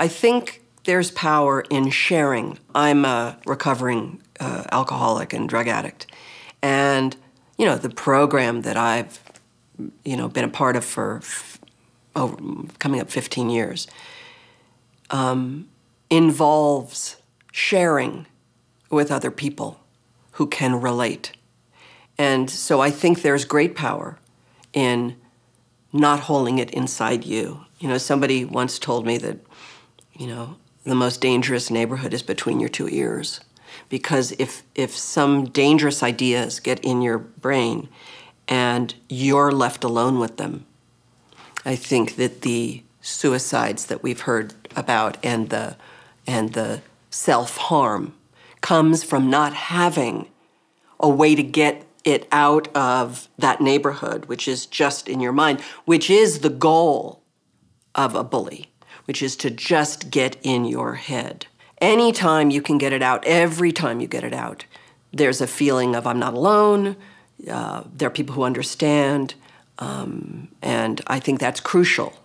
I think there's power in sharing. I'm a recovering uh, alcoholic and drug addict. And, you know, the program that I've, you know, been a part of for over, coming up 15 years um, involves sharing with other people who can relate. And so I think there's great power in not holding it inside you. You know, somebody once told me that, you know, the most dangerous neighborhood is between your two ears. Because if, if some dangerous ideas get in your brain and you're left alone with them, I think that the suicides that we've heard about and the, and the self harm comes from not having a way to get it out of that neighborhood, which is just in your mind, which is the goal of a bully, which is to just get in your head. Anytime you can get it out, every time you get it out, there's a feeling of I'm not alone, uh, there are people who understand, um, and I think that's crucial